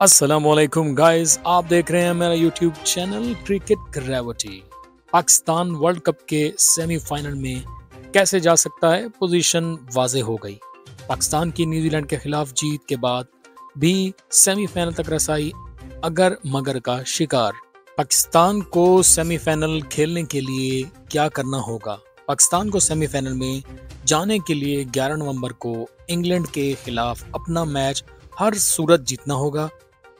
असलकुम गाइस आप देख रहे हैं मेरा YouTube channel cricket gravity Pakistan world cup के सेमीफाइनल में कैसे जा सकता है? पोजीशन वाजे हो गई। पाकिस्तान की न्यूजीलैंड के खिलाफ जीत के बाद भी सेमीफाइनल तक रसाई अगर मगर का शिकार। पाकिस्तान को सेमीफाइनल खेलने के लिए क्या करना होगा? पाकिस्तान को सेमीफाइनल में जाने के लिए 11 नवंबर को इंग्लैंड के खिलाफ अपना मैच हर सूरत जीतना होगा।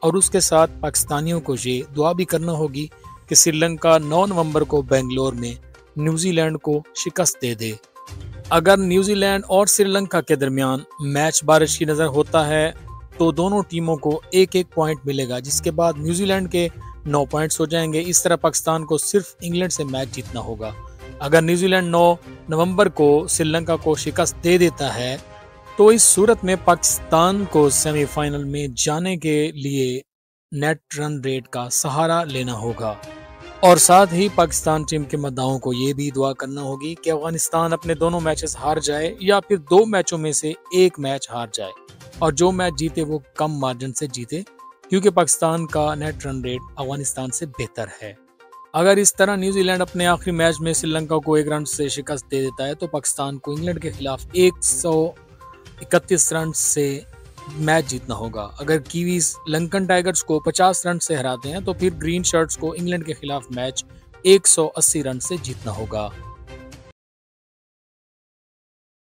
और उसके साथ पाकिस्तानियों को ये दुआ भी करना होगी कि श्रीलंका 9 नवंबर को बेंगलोर में न्यूजीलैंड को शिकस्त दे दे। अगर न्यूजीलैंड और श्रीलंका के दरमियान मैच बारिश की नज़र होता है तो दोनों टीमों को एक एक पॉइंट मिलेगा, जिसके बाद न्यूजीलैंड के नौ पॉइंट्स हो जाएँगे। इस तरह पाकिस्तान को सिर्फ़ इंग्लैंड से मैच जीतना होगा। अगर न्यूजीलैंड 9 नवंबर को श्रीलंका को शिकस्त दे देता है तो इस सूरत में पाकिस्तान को सेमीफाइनल में जाने के लिए नेट रन रेट का सहारा लेना होगा। और साथ ही पाकिस्तान टीम के मद्दाओं को ये भी दुआ करना होगी कि अफ़गानिस्तान अपने दोनों मैचेस हार जाए या फिर दो मैचों में से एक मैच हार जाए। और जो मैच जीते वो कम मार्जिन से जीते, क्योंकि पाकिस्तान का नेट रन रेट अफ़गानिस्तान से बेहतर है। अगर इस तरह न्यूजीलैंड अपने आखिरी मैच में श्रीलंका को एक रन से शिकस्त दे देता है तो पाकिस्तान को इंग्लैंड के खिलाफ एक सौ इकतीस रन से मैच जीतना होगा। अगर कीवीज लंकन टाइगर्स को 50 रन से हराते हैं तो फिर ग्रीन शर्ट्स को इंग्लैंड के खिलाफ मैच 180 रन से जीतना होगा।